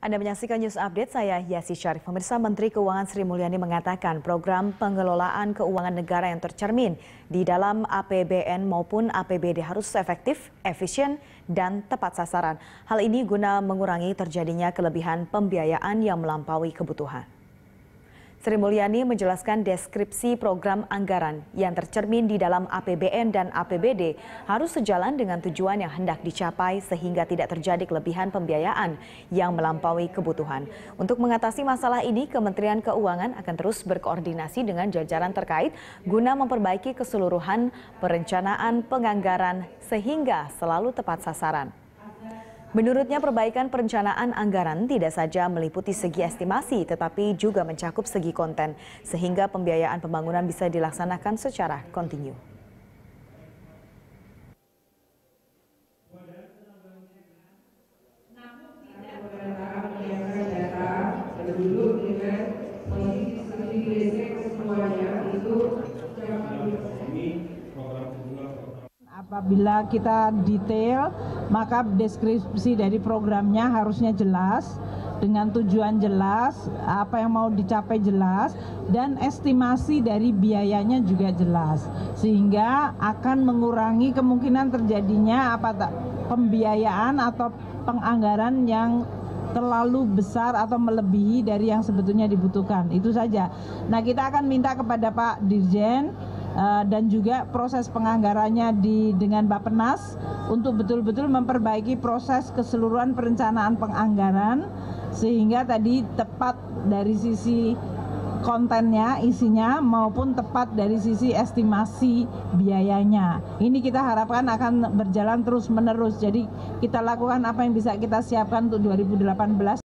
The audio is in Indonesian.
Anda menyaksikan News Update, saya Yasi Syarif. Pemirsa Menteri Keuangan Sri Mulyani mengatakan program pengelolaan keuangan negara yang tercermin di dalam APBN maupun APBD harus efektif, efisien, dan tepat sasaran. Hal ini guna mengurangi terjadinya kelebihan pembiayaan yang melampaui kebutuhan. Sri Mulyani menjelaskan deskripsi program anggaran yang tercermin di dalam APBN dan APBD harus sejalan dengan tujuan yang hendak dicapai sehingga tidak terjadi kelebihan pembiayaan yang melampaui kebutuhan. Untuk mengatasi masalah ini, Kementerian Keuangan akan terus berkoordinasi dengan jajaran terkait guna memperbaiki keseluruhan perencanaan penganggaran sehingga selalu tepat sasaran. Menurutnya perbaikan perencanaan anggaran tidak saja meliputi segi estimasi tetapi juga mencakup segi konten sehingga pembiayaan pembangunan bisa dilaksanakan secara kontinu. Apabila kita detail, maka deskripsi dari programnya harusnya jelas, dengan tujuan jelas, apa yang mau dicapai jelas, dan estimasi dari biayanya juga jelas, sehingga akan mengurangi kemungkinan terjadinya apa tak pembiayaan atau penganggaran yang terlalu besar atau melebihi dari yang sebetulnya dibutuhkan. Itu saja. Nah, kita akan minta kepada Pak Dirjen uh, dan juga proses penganggarannya di dengan Bappenas untuk betul-betul memperbaiki proses keseluruhan perencanaan penganggaran sehingga tadi tepat dari sisi kontennya, isinya maupun tepat dari sisi estimasi biayanya. Ini kita harapkan akan berjalan terus-menerus. Jadi kita lakukan apa yang bisa kita siapkan untuk 2018.